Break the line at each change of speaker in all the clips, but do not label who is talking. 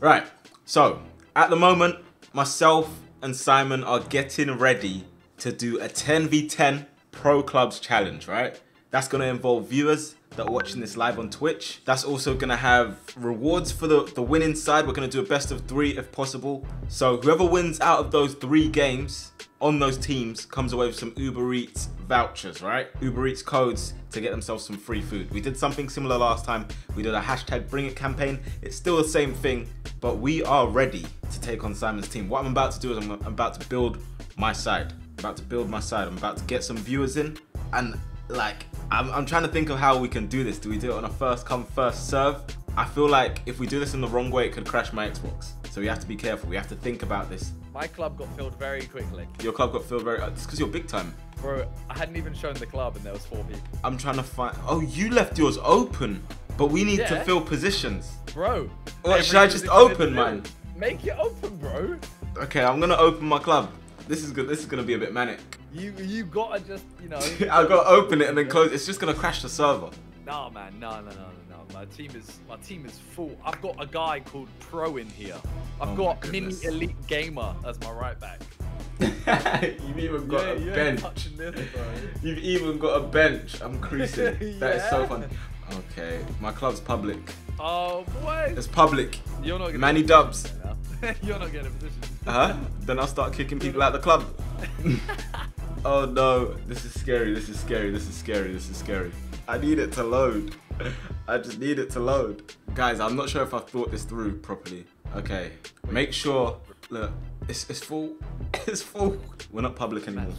Right. So, at the moment, myself and Simon are getting ready to do a 10v10 Pro Clubs challenge, right? That's to involve viewers that are watching this live on Twitch. That's also to have rewards for the, the winning side. We're to do a best of three if possible. So whoever wins out of those three games on those teams comes away with some Uber Eats vouchers, right? Uber Eats codes to get themselves some free food. We did something similar last time. We did a hashtag bring it campaign. It's still the same thing, but we are ready to take on Simon's team. What I'm about to do is I'm, about to build my side. I'm about to build my side. I'm about to get some viewers in and like I'm, I'm trying to think of how we can do this. Do we do it on a first come first serve? I feel like if we do this in the wrong way, it could crash my Xbox. So we have to be careful. We have to think about this.
My club got filled very quickly.
Your club got filled very. Uh, it's because you're big time.
Bro, I hadn't even shown the club and there was four people.
I'm trying to find. Oh, you left yours open, but we need to fill positions.
Bro.
What, should I just open mine?
Make it open, bro.
Okay, I'm gonna open my club. This is good. This is gonna be a bit manic.
You you gotta just, you know.
I gotta open it and then close. It's just gonna crash the server.
Nah, man, no, no, no, no, no. My team is my team is full. I've got a guy called Pro in here. I've
Oh
got Mini. Elite Gamer as my right back.
You've even got
yeah,
a
yeah,
bench.
this, bro.
You've even got a bench. I'm creasing. That is so funny. Okay, my club's public.
Oh boy.
It's public.
You're not gonna
Manny Dubs.
You're not getting a position.
Huh? Then I'll start kicking people out of the club. oh no, this is scary, this is scary, this is scary, this is scary. I need it to load. I just need it to load. Guys, I'm not sure if I've thought this through properly. Okay, make sure, look, it's, it's full, it's full. We're not public anymore.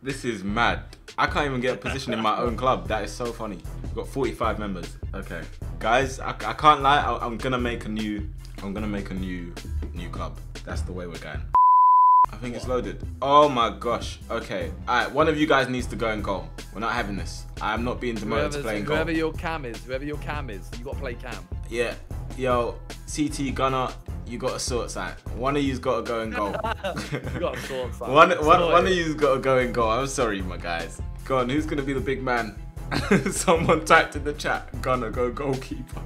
This is mad. I can't even get a position in my own club. That is so funny. We've got 45 members. Okay, guys, I, I can't lie. I, I'm gonna make a new. I'm gonna make a new new club. That's the way we're going. I think it's loaded. Oh my gosh. Okay. Alright, one of you guys needs to go and goal. We're not having this. I'm not being demoted to playing goal.
whoever your cam is, whoever your cam is, you gotta play cam.
Yeah. Yo, CT Gunner, you got to sort side. One of you's got to go and goal.
You gotta sort something.
one, one, one of you's got to go and goal. I'm sorry, my guys. Go on, who's gonna be the big man? Someone typed in the chat, Gunner, go goalkeeper.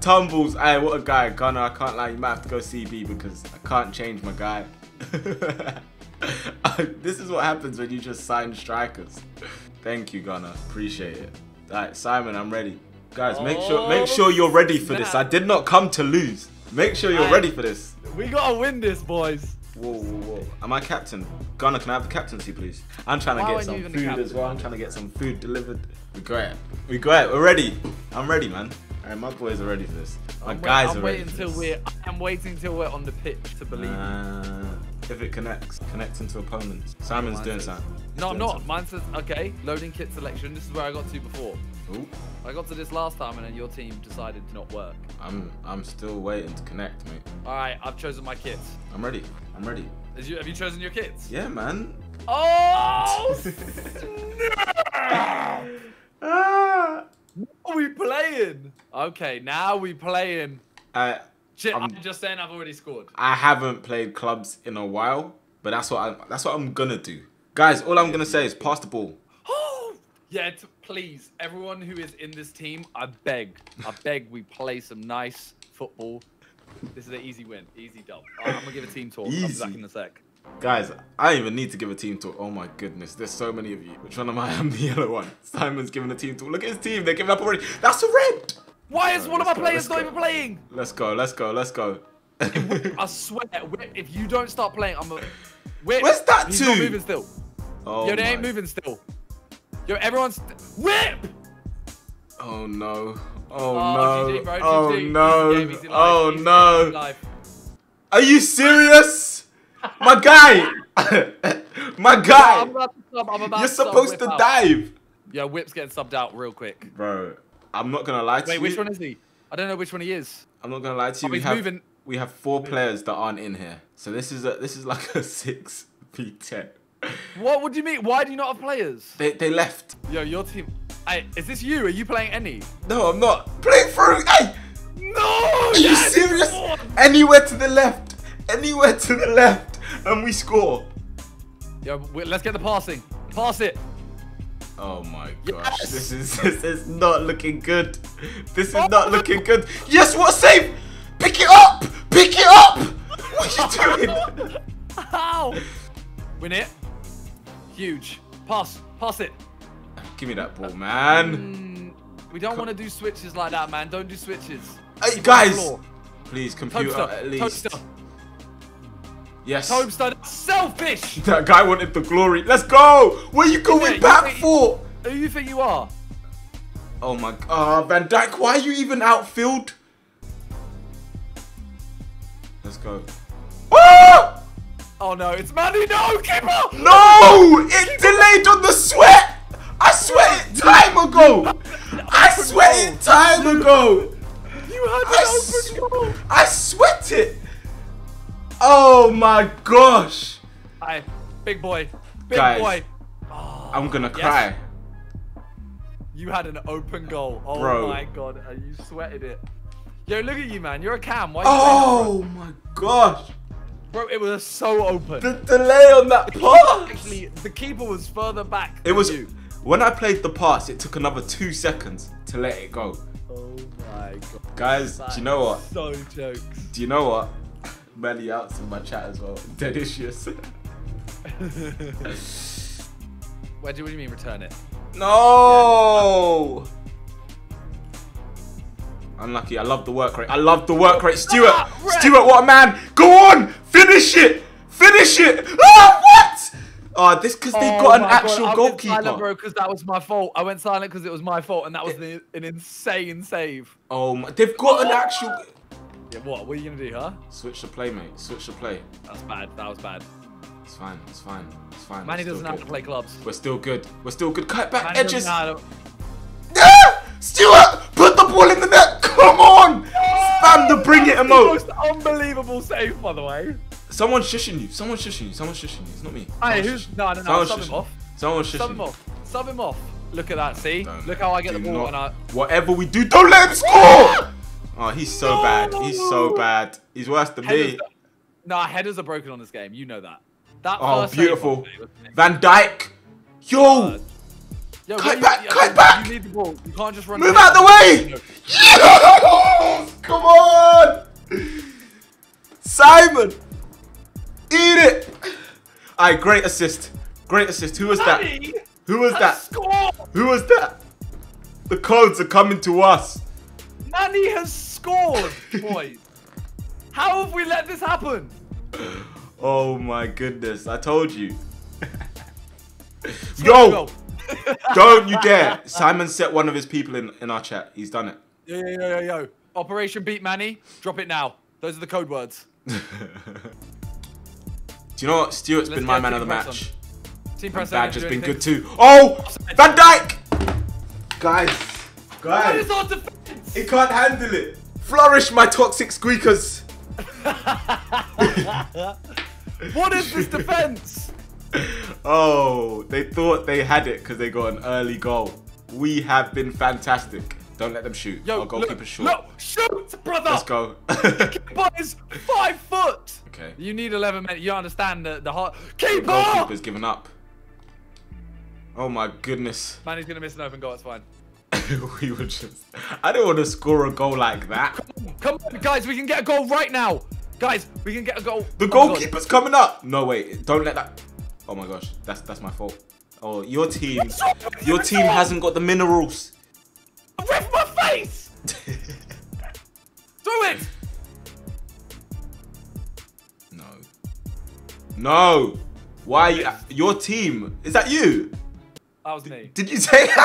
Tumbles, hey, what a guy. Gunner, I can't lie, you might have to go CB because I can't change my guy. this is what happens when you just sign strikers. Thank you, Gunner. Appreciate it. Alright, Simon, I'm ready. Guys, make sure make oh, sure you're ready for this. I did not come to lose. Make sure you're
Aye.
ready for this.
We gotta win this, boys.
Whoa, whoa, whoa. Am I captain? Gunner, can I have the captaincy, please? I'm trying to
Why
get some food as well. I'm trying to get some food delivered. We got it. We got it. We're ready. I'm ready, man. Alright, my boys are ready for this. My
I'm,
guys
wait, I'm
are ready
waiting
for this.
we're. I'm waiting till we're on the pitch to believe.
Uh, if it connects, connecting to opponents. Simon's
Mine
doing
says-
something.
no, I'm not.
something.
Mine says okay. Loading kit selection. This is where I got to before.
Ooh,
I got to this last time, and then your team decided to not work.
I'm I'm still waiting to connect, mate.
All right, I've chosen my kits.
I'm ready. I'm ready.
Is you, have you chosen your kits?
Yeah, man.
Oh!
Ah.
Are we playing? Okay, now we playing.
I
Shit,
Um,
I'm just saying I've already scored.
I haven't played clubs in a while, but that's what I that's what I'm gonna do. Guys, all I'm gonna say is pass the ball.
Oh! Yeah, please, everyone who is in this team, I beg, I beg we play some nice football. This is an easy win, easy dub. Alright, I'm gonna give a team talk. I'll be back in a sec.
Guys, I even need to give a team talk. Oh my goodness, there's so many of you. Which one am I? I'm the yellow one. Simon's giving a team talk. Look at his team, they're giving up already. That's a red!
Why is
Alright,
one of my
go,
players not even playing?
Let's go, let's go, let's go.
I swear, if you don't start playing, I'm a. Whip,
Where's that
He's not moving still.
oh
Yo, they ain't moving still. Yo, everyone's. Whip!
Oh no. Oh,
Oh,
no.
GG,
oh
GG.
no.
Easy game, easy
oh
life, oh
no. Are you serious? My guy! My
I'm
guy!
about to sub. I'm about
You're
to
supposed
Whip
to
out.
dive!
Yeah, Whip's getting subbed out real quick.
Bro, I'm not gonna lie to
Wait,
you.
Wait, which one is he? I don't know which one he is.
I'm not gonna lie to you.
Oh,
we
he's
have
moving.
we have four players that aren't in here. So this is a this is like a six v ten.
What? What do you mean? Why do you not have players?
They they left.
Yo, your team. Hey, is this you? Are you playing any?
No, I'm not. Play through. Hey,
No!
are you serious? Anywhere to the left. Anywhere to the left, and we score.
Yeah, let's get the passing. Pass it.
Oh my gosh,
Yes!
this is this is not looking good. This is not looking good. Yes, what a save! Pick it up! Pick it up! What are you doing?
How? Win it. Huge. Pass. Pass it.
Give me that ball, man.
Mm, we don't want to do switches like that, man. Don't do switches.
Hey, guys. Please, computer,
Toadster.
at least.
Toadster.
Yes.
Toadster. Selfish.
That guy wanted the glory. Let's go. Where are you going back
you-
for?
Who do you think you are?
Oh my god, uh, Van Dyke, why are you even outfield? Let's go. Oh!
Oh no, it's Manny. No, keeper.
No! It delayed on the sweat! I sweat it time ago! I sweat it time ago!
You had an open goal.
I sweat it! Oh my gosh!
Hi, big boy. Big
Guys.
boy.
I'm gonna oh,
Yes.
cry.
You had an open goal. Oh
Bro.
my god, and you sweated it. Yo, look at you, man. You're a cam. Why are
Oh my gosh!
bro? It was so open.
The delay on that pass!
Actually, the keeper was further back.
It was
you.
when I played the pass, it took another two seconds to let it go.
Oh my god.
Guys, do you know what?
So jokes.
Do you know what? Melly outs in my chat as well. Delicious.
What do you mean return it?
no! Unlucky. I love the work rate. I love the work rate. Stuart!
Ah.
Stuart, what a man! Go on! Finish it! Finish it! Ah, what? Oh, this because they've
Oh
got an
my God,
actual
I went silent,
goalkeeper.
bro, because that was my fault. I went silent because it was my fault, and that was an, an insane save.
Oh my, they've got an actual.
Yeah, what? What are you gonna do, huh?
Switch the play, mate. Switch the play.
That's bad. That was bad.
It's fine. It's fine. It's fine.
Manny doesn't
still
have to play clubs.
We're still good. We're still good. Cut back
Manny
edges.
doesn't know how to-
Ah! Stuart, put the ball in the net. Come on. Spam the bring it
The
emote.
most unbelievable save, by the way.
Someone's shushing you. Someone's shushing you. Someone's shushing you. It's not me.
Hey, who's no, no, no?
Someone's
Sub him off.
Someone's
Sub
shushing
him off. Sub him off. Look at that. See?
Don't-
Look how I get the ball
not-
I.
Whatever we do, don't let him score. Oh, he's so bad. He's so bad. He's worse than
Headers,
me.
nah, headers are broken on this game. You know that. That
Oh,
first
beautiful.
was.
Van Dyke. Yo.
Uh, Yo,
Cut
what you-
back,
yeah,
cut
you-
back.
You need the ball. You can't just run.
Move
away
out the way! Yes! Come on! Simon! Eat it! Alright, great assist. Great assist. Who was that?
Manny
Who was that?
scored.
Who was that? The codes are coming to us.
Manny has scored, boys. How have we let this happen?
Oh my goodness, I told you. Yo! Don't you dare! Simon set one of his people in, in our chat. He's done it.
Yo, yo, yo, yo, yo. Operation Beat Manny. Drop it now. Those are the code words.
Do you know what? Stuart's
Let's
been my man of the
press
match.
Team press
Badge has been good too. Oh! Van Dyke! Guys,
What
guys,
is our defense?
He can't handle it. Flourish, my toxic squeakers.
What is this defense?
Oh, they thought they had it because they got an early goal. We have been fantastic. Don't let them shoot.
Yo,
Our goalkeeper's short.
no, shoot, brother.
Let's go.
Keeper is five foot.
okay.
You need 11 minutes. You understand the the heart.
The
Keeper.
goalkeeper's given up. Oh my goodness.
Man, he's gonna miss an open goal. It's fine.
we were just. I don't want to score a goal like that.
Come on, guys. We can get a goal right now. Guys, we can get a goal.
The
Oh
goalkeeper's coming up. No wait, don't let that. Oh my gosh, that's that's my fault. Oh, your team,
What's wrong with
your team hasn't got the minerals.
From my face. Throw it.
no. No. Why? Are you, your team? Is that you?
That was me.
Did you say?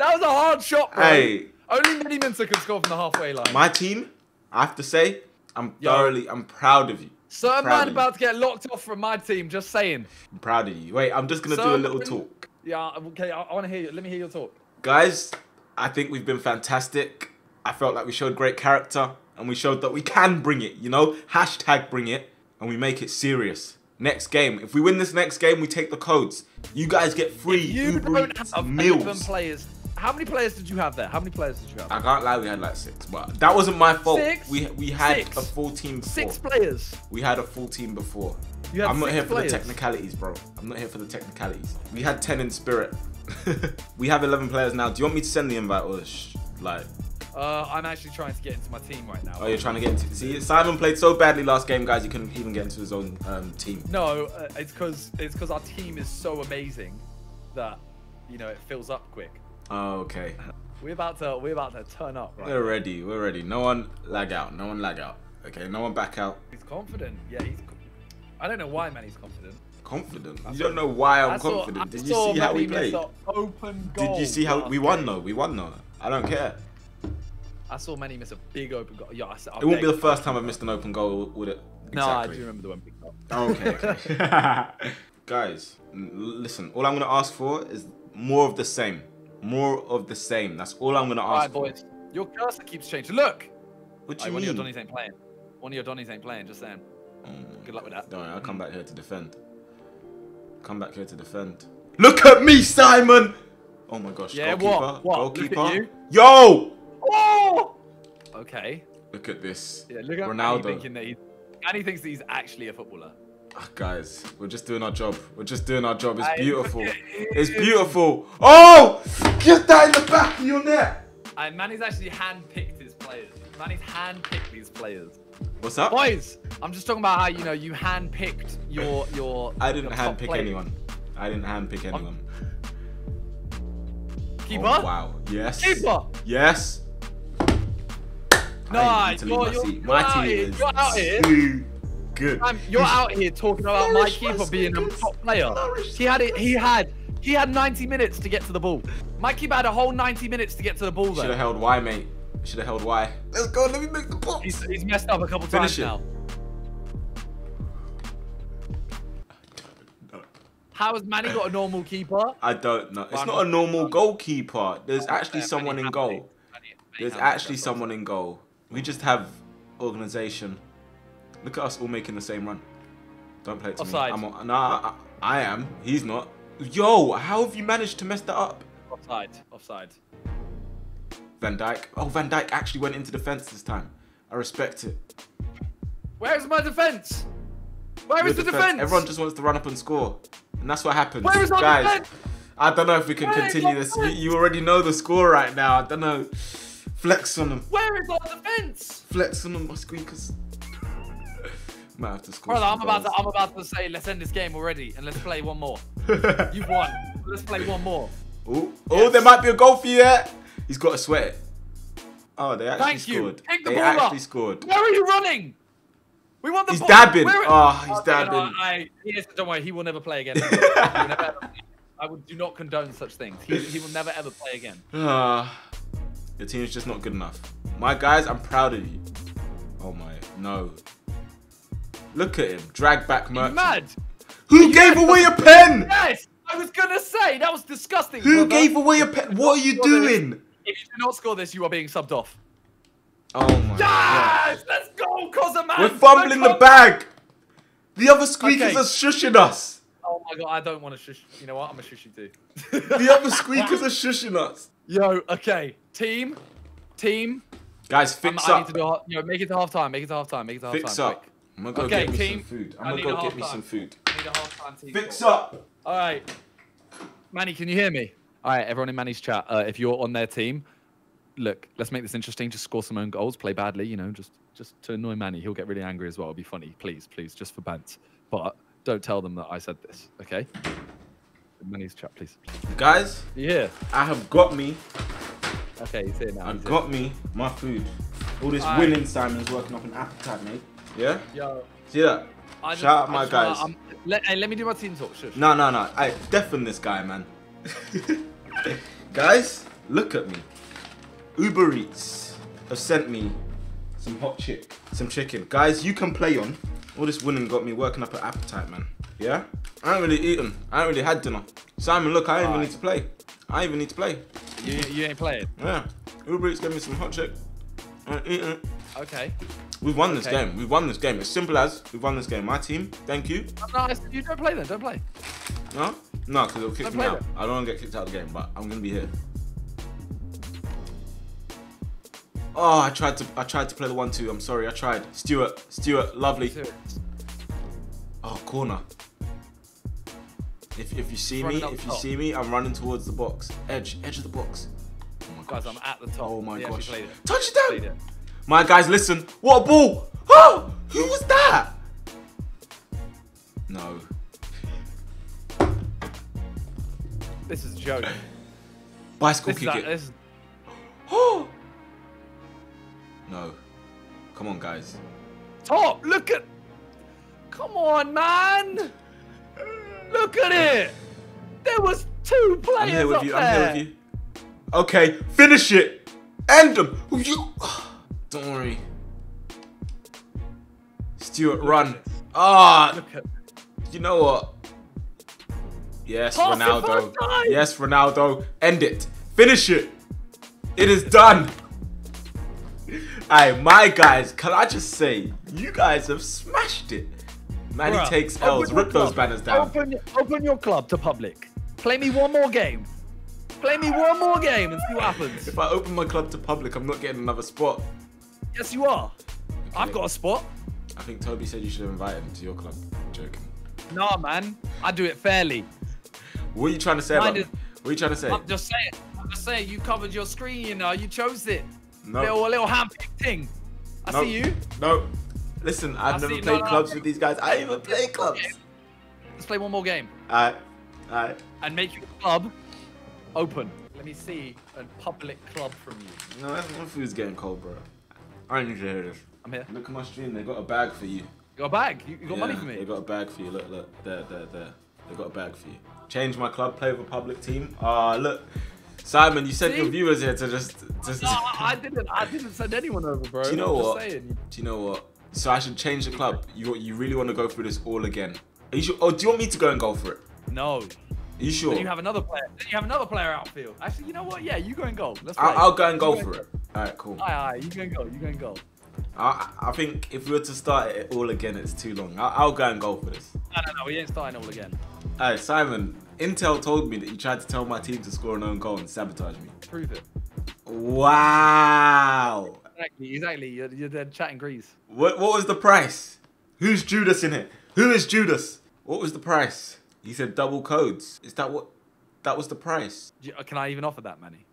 That was a hard shot, bro.
hey,
Only Manny Minter could score from the halfway line.
my team. I have to say, I'm
Yo.
thoroughly. I'm proud of you.
Certain
proud
man
you.
about to get locked off from my team. Just saying.
I'm proud of you. Wait, I'm just gonna do a little talk.
Yeah. Okay. I, I want to hear you. Let me hear your talk.
Guys, I think we've been fantastic. I felt like we showed great character and we showed that we can bring it, you know? Hashtag bring it and we make it serious. Next game. If we win this next game, we take the codes. You guys get free
You
Uber
don't
Eats
have 11
meals.
players. How many players did you have there? How many players did you have?
I can't lie, we had like six, but that wasn't my fault.
Six?
We we had
Six?
a full team before.
Six players.
We had a full team before. I'm not here for
players.
the technicalities, bro. I'm not here for the technicalities. We had 10 in spirit. we have 11 players now. Do you want me to send the invite or sh- like
Uh, I'm actually trying to get into my team right now.
Oh, you're trying to get into. See, Simon played so badly last game, guys. He couldn't even get into his own um, team.
No, uh, it's because it's because our team is so amazing that you know it fills up quick.
Oh, okay.
We're about to we're about to turn up, right?
We're ready. We're ready. No one lag out. No one lag out. Okay. No one back out.
He's confident. Yeah, he's. I don't know why, man. He's confident.
Confident. You don't know why I'm
saw-
confident.
I
Did you see how we played?
Open goal.
Did you see how we won though? We won though. I don't care.
I saw Manny miss a big open goal. Yeah, I, said-
It won't be the first time I've missed an open goal, would it?
No, I
Exactly.
do remember the one picked up.
Oh, okay. okay. Guys, listen. All I'm gonna ask for is more of the same. More of the same. That's all I'm gonna
All
ask
right,
for.
boys. Your cursor keeps changing. Look.
What do you
one of your
mean?
Donnies ain't playing. One of your Donnies ain't playing. Just saying.
Mm,
Good luck with that.
Don't worry, I'll come back here to defend. Come back here to defend. Look at me, Simon! Oh my gosh,
Yeah,
goalkeeper.
what? What?
Goalkeeper. Yo!
Oh. Okay.
Look at this.
Yeah, look at
Ronaldo.
thinking that he. Manny thinks that he's actually a footballer.
Ah, guys, we're just doing our job. We're just doing our job. It's
Hey,
beautiful. It's beautiful. Oh! Get that in the back of your net!
And Manny's actually handpicked his players. Manny's handpicked these players.
What's up?
Boys, I'm just talking about how you know you handpicked your your.
I didn't handpick anyone. I didn't handpick anyone.
Keeper.
Oh, wow. Yes.
Keeper.
Yes.
No,
I leave
you're-
my
you're-
My team is
you're out here.
Too good.
Man, you're out here talking about my
Nourish
keeper being a top player.
Nourish
He had it. He had. He had 90 minutes to get to the ball. My keeper had a whole 90 minutes to get to the ball.
Should have held Y, mate. Should have held Y. Let's go. Let me make the box.
He's, he's messed up a couple
Finish
times
it.
now. How has Manny got a normal keeper?
I don't know. It's
Why
not
not?
a normal goalkeeper. There's actually someone in goal.
to. Manny- Manny
There's actually someone in goal. We just have organization. Look at us all making the same run. Don't play it to
Offside.
me. I'm on, nah, I, I am. He's not. Yo, how have you managed to mess that up?
Offside. Offside.
Van Dyke. Oh, Van Dyke actually went into defense this time. I respect it.
Where's my defense? Where is the defense?
Everyone just wants to run up and score, and that's what happens.
Where is our
Guys,
defense?
I don't know if we can
Where
continue this. You,
defense?
you already know the score right now. I don't know. Flex on them.
Where is our defense?
Flex on them, my squeakers. Might have to score.
Brother, I'm about to. I'm about to say, let's end this game already, and let's play one more. You've won. Let's play one more.
Oh, oh, there might be a goal for you there. He's got to sweat it. Oh, they actually
Thank you.
scored.
Pick the
they
ball
actually
up.
scored.
Where are you running? We want the
He's
ball.
dabbing.
Where-
Oh, he's
no,
dabbing.
I, yes, don't worry. He will never play again. Never ever- I would do not condone such things. He, he will never ever play again.
Ah, your is just not good enough. My guys, I'm proud of you. Oh my, no. Look at him, drag back merchant.
mad?
Who gave away a pen?
Yes, I was gonna say that was disgusting.
Who
brother.
gave away a pen? What are you doing?
If you do not score this, you are being subbed off.
Oh my god.
Yes, let's go, Kozaman.
We're fumbling the bag. The other squeakers
Okay.
are shushing us.
Oh my god, I don't want to shush. You know what? I'm gonna shush too.
The other squeakers are shushing us.
Yo, okay, team, team.
Guys,
I'm-
fix um,
I need
up.
to do. a- Yo, make it to half time. Make it to half time. Make it to half
Fix
time.
up. I'm gonna go
Okay,
get me
team.
some food. I'm
I
gonna go
a
get me
half
some food.
Quick. Need a half time team.
Fix
score.
up.
All right, Manny, can you hear me? All right, everyone in Manny's chat. Uh, if you're on their team, look, let's make this interesting. Just score some own goals. Play badly, you know, just just to annoy Manny. He'll get really angry as well. It'll be funny. Please, please, just for bants. But don't tell them that I said this. Okay? Manny's chat, please.
Guys,
Yeah.
I have got me.
Okay, he's here now.
I
he's here.
got me my food. All this
Aye.
winning, Simon's working up an appetite, mate. Yeah?
Yo.
See that?
I just-
Shout out my
just wanna-
guys.
Let, hey, let me do my team talk.
No, no, no. I deafen this guy, man. guys, look at me. Uber Eats have sent me some hot chick, some chicken. Guys, you can play on. All this winning got me working up an appetite, man. Yeah? I ain't really eaten. I ain't really had dinner. Simon, look, I ain't even
Aye.
need to play. I even need to play.
You, you ain't playing.
Yeah. Uber Eats gave me some hot chick. I ain't eaten.
Okay.
We've won this
Okay.
game. We've won this game. As simple as we've won this game. My team, thank you.
Oh, no, I you don't play then. Don't play.
No? No, because it'll kick
Don't
me out.
then.
I don't want to get kicked out of the game, but I'm gonna be here. Oh, I tried to I tried to play the one two. I'm sorry, I tried. Stuart, Stuart, lovely. Oh, corner. If, if you see me, if you
top.
see me, I'm running towards the box. Edge, edge of the box. Oh my
Guys, I'm at the top.
Oh my
He
gosh. Touchdown! My guys, listen. What a ball! Oh, who was that? No.
This is a joke.
Bicycle
This
kick
a-
it.
this
Oh! No. Come on, guys.
top. Look at. Come on, man. Look at it. There was two players
I'm here with you.
there.
I'm here with you. Okay, finish it. End them. You. Don't worry. Stuart, run. Ah,
Look at.
you know what? Yes,
Pass
Ronaldo. Yes, Ronaldo. End it. Finish it. It is done. Aye, my guys, can I just say, you guys have smashed it. Manny
Bruh,
takes
open
L's.
your
Rip those banners down.
Open, open your club to public. Play me one more game. Play me one more game and see what happens.
If I open my club to public, I'm not getting another spot.
Yes, you are. I've got a spot.
I think Toby said you should have invited him to your club. joking.
Nah, man. I do it fairly.
What are you trying to say
Mine
about
is-
What are you trying to say?
I'm just saying. I'm just saying. You covered your screen. You know. You chose it.
No.
Little little handpicked thing. I
no.
see you.
No. Listen, I've
I
never
see- no,
played
no,
clubs with these guys. I even play clubs.
Let's play one more game
Alright. Alright.
and make your club open. Let me see a public club from you.
No, that's my food's getting cold, bro. I need to hear this.
I'm here.
Look at my stream. They got a bag for you.
You got a bag. You, you got money
Yeah,
for
They
me.
got a bag for you. Look, look. There, there, there. They got a bag for you. Change my club. Play with a public team. Ah, look. Simon, you sent
See?
your viewers here to just. just
No, I, I didn't. I didn't send anyone over, bro.
Do you know
I'm
what?
Just.
Do you know what? So I should change the club. You you really want to go through this all again? Are you sure? Oh, do you want me to go and go for it?
No.
Are you sure?
Then you have another player. Then you have another player outfield. Actually, you know what? Yeah, you go and go. Let's play.
I'll, I'll go and go
You
for it. All right, cool.
Aye, aye. You can go. You can go.
I, I think if we were to start it all again, it's too long. I'll, I'll go and go for this.
No, no, no. We ain't starting all again.
All right, Simon. Intel told me that you tried to tell my team to score an own goal and sabotage me.
Prove it.
Wow.
Exactly. Exactly. You're, you're dead chatting grease.
What what was the price? Who's Judas in it? Who is Judas? What was the price? He said double codes. Is that what? That was the price,
uh, Can I even offer that money?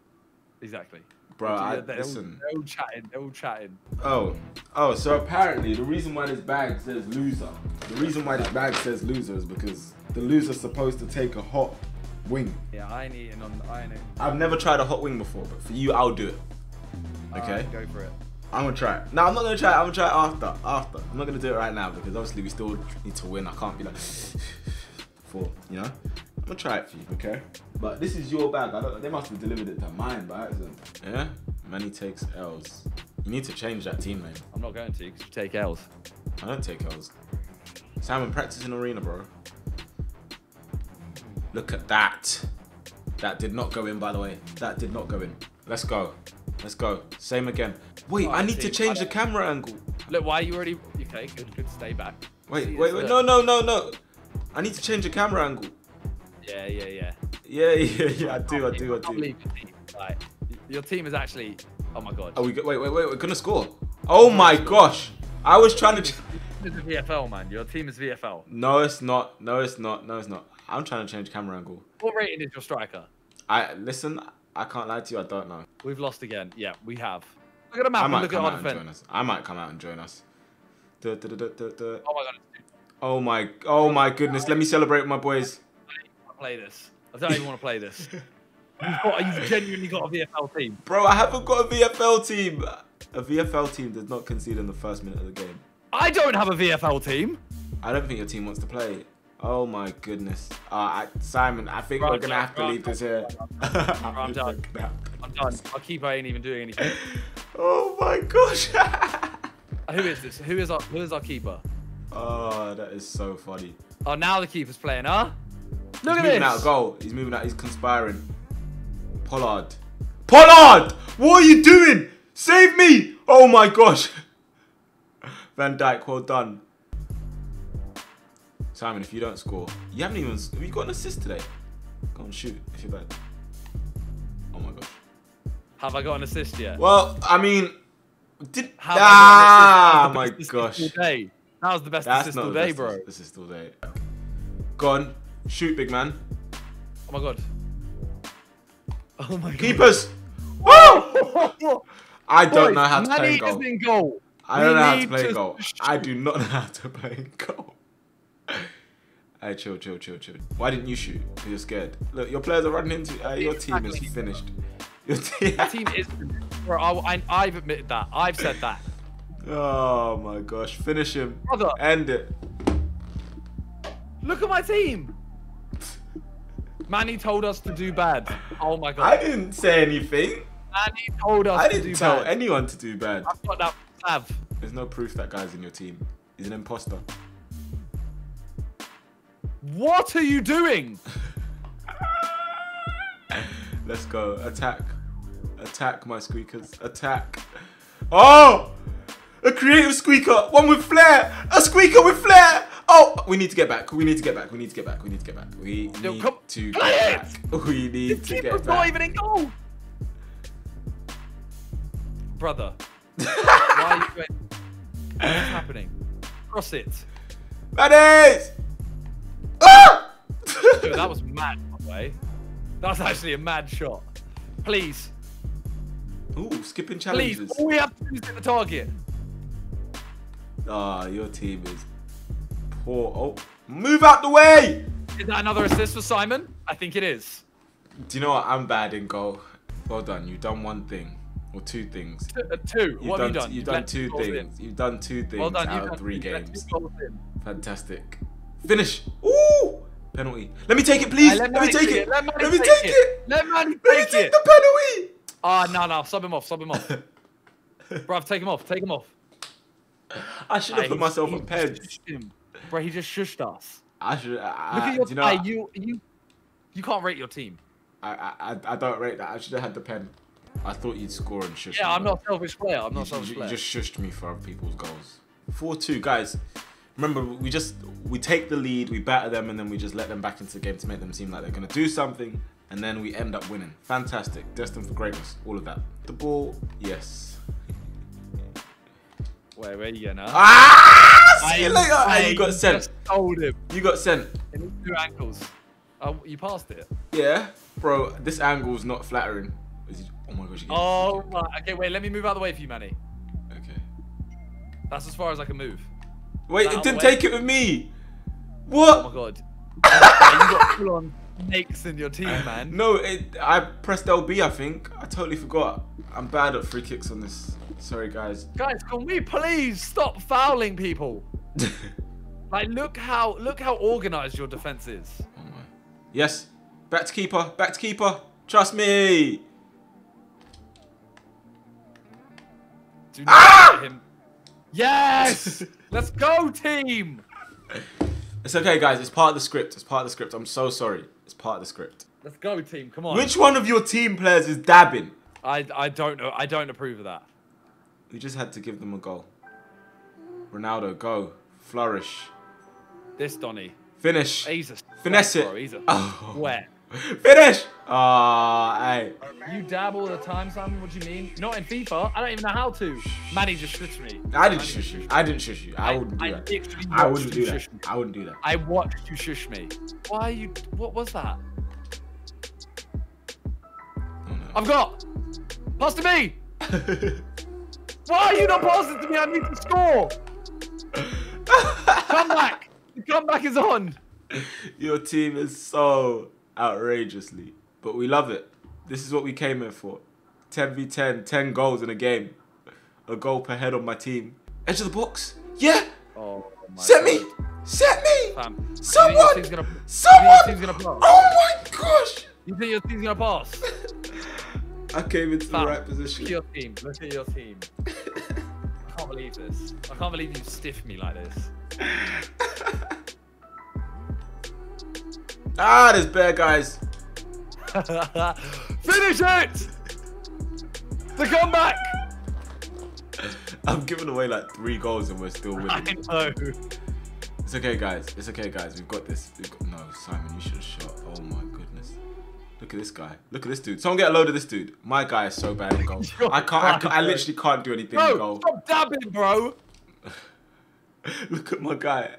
Exactly.
Bro. I,
all,
listen.
they're all chatting. They're all chatting.
Oh, oh. So apparently, the reason why this bag says loser, the reason why this bag says loser is because the loser's supposed to take a hot wing.
Yeah, I ain't eating on. I ain't.
I've never tried a hot wing before, but for you, I'll do it. Okay.
Go for it.
I'm gonna try it. No, I'm not gonna try it. I'm gonna try it after. After. I'm not gonna do it right now because obviously we still need to win. I can't be like for you know. I'm gonna try it for you, okay? But this is your bag. I don't. They must have delivered it to mine by accident. Yeah. Manny takes L's. You need to change that team name.
I'm not going to because you take L's.
I don't take L's. Simon, practice in arena, bro. Look at that. That did not go in, by the way. That did not go in. Let's go. Let's go. Same again. Wait, I
Alright,
need to change the camera angle.
Look, why are you already? Okay, good, good. Stay back.
Wait,
See,
wait, wait.
the-
No, no, no, no. I need to change the camera angle.
Yeah, yeah, yeah.
Yeah, yeah, yeah. I do, I do, I
can't
do.
believe your team. Like, your team is actually. Oh my god.
Are we? go- Wait, wait, wait. We're gonna score. Oh my gosh! I was trying to.
This is VFL, man. Your team is VFL.
No, it's not. No, it's not. No, it's not. I'm trying to change camera angle.
What rating is your striker?
I listen. I can't lie to you. I don't know.
We've lost again. Yeah, we have. Look at the map
I might
look at
come
our
out and join
defense.
us. I might come out and join us. Duh, duh, duh.
Oh my god.
Oh my, oh my goodness. Let me celebrate with my boys.
To play this. I don't even want to play this. You've, got, you've genuinely got a VFL team.
Bro, I haven't got a VFL team. A VFL team does not concede in the first minute of the game.
I don't have a VFL team.
I don't think your team wants to play. Oh my goodness. Uh, I, Simon, I think
Right,
we're gonna have to
right,
leave this here.
I'm done. I'm done. Our keeper ain't even doing anything.
Oh my gosh.
Who is this? Who is our Who is our keeper?
oh, that is so funny.
Oh, now the keeper's playing, huh? Look
He's
at
moving
this.
out goal. He's moving out. He's conspiring. Pollard. Pollard! What are you doing? Save me! Oh my gosh. Van Dyke, well done. Simon, if you don't score, you haven't even. Have you got an assist today? Go and shoot if you're bad. Oh my gosh.
Have I got an assist yet?
Well, I mean, did
Have
ah
I got
my
an assist? That was the best
gosh.
assist all day. That was the best
That's
assist
not
all
the
day,
best
bro.
assist all day. Go on, shoot, big man.
Oh my god. Oh my god.
Keepers. Woo! I don't
Boys,
know how to play goal.
in goal.
I don't
We
know how to play
to
goal.
shoot.
I do not know how to play goal. Hey, chill, chill, chill, chill. Why didn't you shoot? 'Cause you're scared. Look, your players are running into. Uh, your team is finished. Your team.
The team is. Bro, I, I, I've admitted that. I've said that.
Oh my gosh! Finish him.
Brother.
End it.
Look at my team. Manny told us to do bad. Oh my god.
I didn't say anything.
Manny told us
I didn't tell
bad.
anyone to do bad.
I've got that Sav.
There's no proof that guy's in your team. He's an imposter.
What are you doing?
Let's go. Attack. Attack, my squeakers. Attack. Oh! A creative squeaker. One with flair. A squeaker with flair. Oh, we need to get back. We need to get back. We need to get back. We need to get back. We
Yo,
need
come-
to get
it!
back. We
The
need to
keeper's
get
not
back.
even in goal. Brother. Why are you going? What's happening? Cross it.
Maddies! Ah!
Yo, that was mad, by the way. That was actually a mad shot. Please,
Ooh, skipping
please.
challenges.
All we have to do is hit the target.
Ah, your team is poor. Oh, move out the way!
Is that another assist for Simon? I think it is.
Do you know what? I'm bad in goal. Well done. You've done one thing. Or two things.
Uh, two.
You've
what
done,
have you done?
You've done
let
two
goals in.
things. You've done two things
Well done.
out
You've
of
done
three games.
two goals in.
Fantastic. Finish. Ooh! Penalty. Let me take it, please. Let,
Manny
me take
take
it.
Let
Let, me
take
take
it.
it.
Let Manny
Let me
take
take
it.
the penalty.
Ah, no, no. Sub him off. Sub him off. Bruv, take him off. Take him off.
I should have put myself on pens.
him. Bro, he just shushed us.
I should. I,
Look at your
you know,
hey, you you you can't rate your team.
I, I, I- I don't rate that. I should have had the pen. I thought you'd score and shush
Yeah,
me,
I'm not a selfish player. I'm not
you-
selfish
you
player.
just shushed me for other people's goals. 4-2, guys. Remember, we just we take the lead, we batter them, and then we just let them back into the game to make them seem like they're gonna do something, and then we end up winning. Fantastic, destined for greatness, all of that. The ball, yes.
Wait, where are you going now?
Ah! See you later. Hey, you got sent.
Just told him.
You got sent.
It two ankles. Oh, you passed it.
Yeah, bro. This angle's not flattering. Is he- oh my gosh. he gave me a
Oh,
free
right. okay. Wait, let me move out of the way for you, Manny.
Okay.
That's as far as I can move.
Wait,
Out
it didn't take it with me. What?
Oh
What?
my god. you got full on snakes in your team, man.
No, it, I pressed LB, I think. I totally forgot. I'm bad at free kicks on this. Sorry, guys.
Guys, can we please stop fouling people? Like, look how look how organized your defense is.
Oh my. Yes. Back to keeper. Back to keeper. Trust me.
Do not ah! let him. Yes! Let's go, team!
It's okay, guys. It's part of the script. It's part of the script. I'm so sorry. It's part of the script.
Let's go, team. Come on.
Which one of your team players is dabbing?
I I don't know. I don't approve of that.
We just had to give them a goal. Ronaldo, go. Flourish.
This Donny.
Finish.
He's a
Finesse it.
Bro. He's a
Oh.
sweat.
Finish. Ah, hey.
You dab all the time, Simon. What do you mean? Not in FIFA. I don't even know how to. Manny just shushed me.
I didn't shush you. I didn't shush you. I
I-
wouldn't do
I
that. I wouldn't do that.
me.
I wouldn't do that.
I watched you shush me. Why are you? What was that?
Oh, no.
I've got. Pass to me. Why are you not passing to me? I need to score. Come back. The comeback is on.
Your team is so outrageously, but we love it. This is what we came here for. 10 v 10, 10 goals in a game. A goal per head on my team. Edge of the box. Yeah.
Oh my
Set me. Set me.
Fam,
Someone.
You think your team's gonna,
Someone.
You think your team's gonna pass?
Oh my gosh.
You think your team's gonna pass?
I came into the
Fam,
right
Look
position.
at your team. Look at your team. I can't believe this. I can't believe you stiffed me like this.
Ah, there's bad guys.
Finish it! The comeback!
I'm giving away like three goals and we're still winning.
I know.
It's okay, guys. It's okay, guys. We've got this. We've got... No, Simon, you should have shot. Oh my goodness. Look at this guy. Look at this dude. Someone get a load of this dude. My guy is so bad in goal. I can't. I, can't, I literally can't do anything in
Bro,
goal.
stop dabbing, bro.
Look at my guy.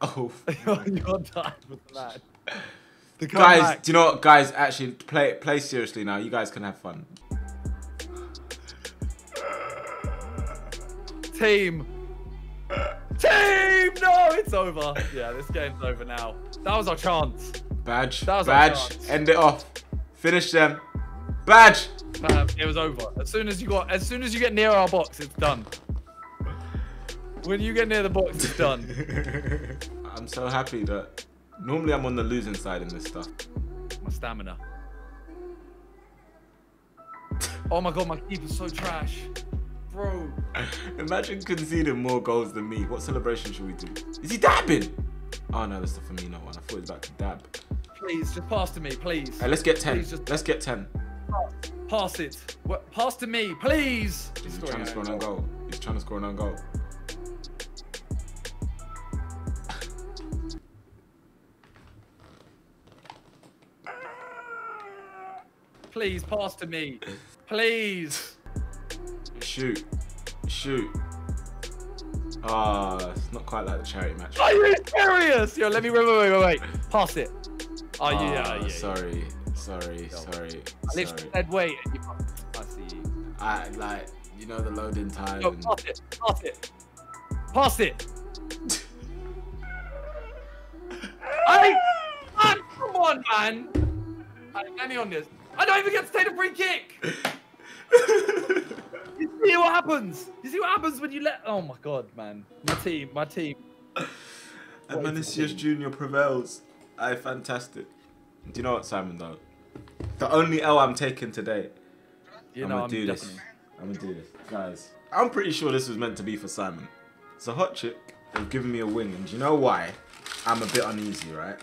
Oh,
You're, you're done with that. the
guys, do you know what, guys? Actually, play play seriously now. You guys can have fun.
Team. Team! No, it's over. Yeah, this game's over now. That was our chance.
Badge.
That was
badge.
Our chance.
End it off. Finish them. Badge.
Um, it was over. As soon as you got, as soon as you get near our box, it's done. When you get near the box, it's done.
I'm so happy that normally I'm on the losing side in this stuff.
My stamina. Oh my god, my keeper's so trash, bro.
Imagine conceding more goals than me. What celebration should we do? Is he dabbing? Oh no, that's the Firmino one. I thought he was about to dab.
Please, just pass to me, please.
Hey, let's get 10.
Please just-
Let's get 10.
Pass it. What? Pass to me, please.
He's trying to score an own goal. He's trying to score an own goal.
Please, pass to me. Please.
Shoot. Shoot. Ah, it's not quite like the charity match.
Are you serious? Yo, let me wait, wait, wait, wait. Pass it. Oh, yeah,
Ah,
yeah, yeah.
Sorry. Sorry. Sorry.
I literally
Sorry.
said wait. and you- I see you.
I like you know the loading time.
Yo,
and-
pass it. Pass it. Pass it. I, man, come on, man. I'm on this. I don't even get to take the free kick. You see what happens? You see what happens when you let? Oh my god, man. My team, my team.
And Vinicius Junior prevails. Aye, fantastic. Do you know what, Simon? Though, the only L I'm taking today.
You
I'm
know,
gonna
I'm
do this. I'm gonna do this, guys. I'm pretty sure this was meant to be for Simon. A hot chick. They've given me a wing, and do you know why? I'm a bit uneasy, right?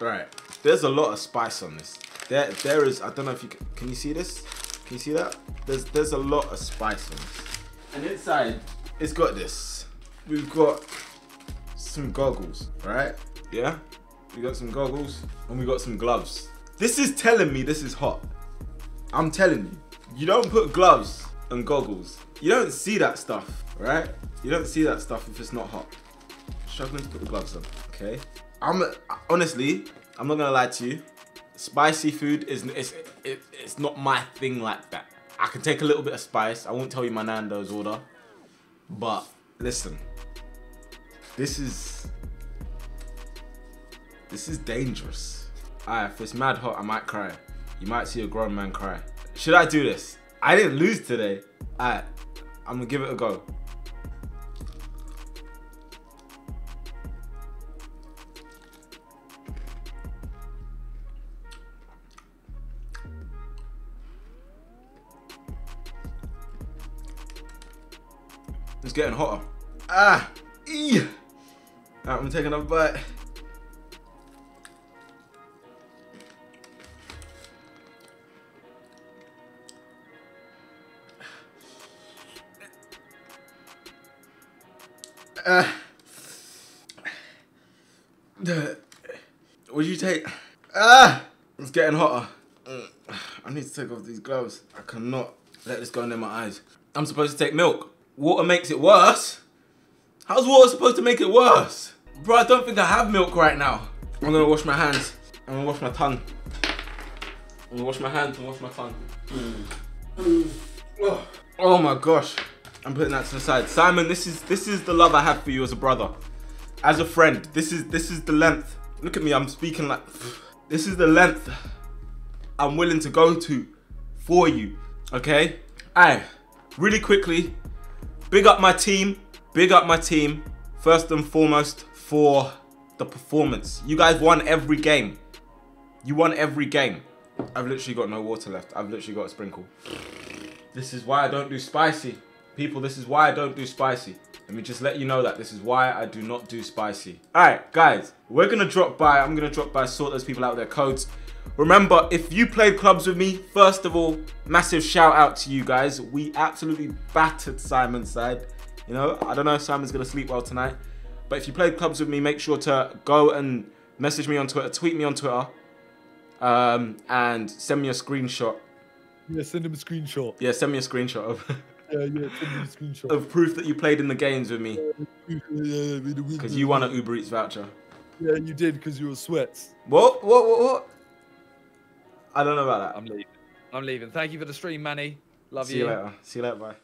Right. There's a lot of spice on this. There, there is. I don't know if you can. Can you see this? Can you see that? There's, there's a lot of spice on this. And inside, it's got this. We've got some goggles, right? Yeah. We got some goggles, and we got some gloves. This is telling me this is hot. I'm telling you, you don't put gloves and goggles. You don't see that stuff, right? You don't see that stuff if it's not hot. Struggling to put the gloves on, okay? I'm honestly, I'm not gonna lie to you. Spicy food is it's, it, it's not my thing like that. I can take a little bit of spice. I won't tell you my Nando's order, but listen, this is this is dangerous. Alright, if it's mad hot, I might cry. You might see a grown man cry. Should I do this? I didn't lose today. Alright, I'm gonna give it a go. Getting hotter. Ah! Eee! Alright, I'm gonna take another bite. Uh, would you take? Ah, it's getting hotter. Mm, I need to take off these gloves. I cannot let this go near my eyes. I'm supposed to take milk. Water makes it worse. How's water supposed to make it worse? Bro, I don't think I have milk right now. I'm gonna wash my hands. I'm gonna wash my tongue. I'm gonna wash my hands and wash my tongue. Oh, oh my gosh. I'm putting that to the side. Simon, this is this is the love I have for you as a brother. As a friend. This is this is the length. Look at me, I'm speaking like this is the length I'm willing to go to for you. Okay? Aye. Really quickly, big up my team. Big up my team. First and foremost for the performance. You guys won every game. You won every game. I've literally got no water left. I've literally got a sprinkle. This is why I don't do spicy. People, this is why I don't do spicy. Let me just let you know that this is why I do not do spicy. Alright, guys, we're gonna drop by. I'm gonna drop by, sort those people out their codes. Remember, if you played clubs with me, first of all, massive shout out to you guys. We absolutely battered Simon's side. You know, I don't know if Simon's gonna sleep well tonight. But if you played clubs with me, make sure to go and message me on Twitter, tweet me on Twitter, um, and send me a screenshot.
Yeah, send him a screenshot.
Yeah, send me a screenshot of,
Yeah, yeah, send him a screenshot.
of proof that you played in the games with me.
yeah,
Because you won an Uber Eats voucher.
Yeah, you did because you were sweats.
What? What? What? What? I don't know about that.
I'm leaving. I'm leaving. Thank you for the stream, Manny. Love you.
See you later. See you later. Bye.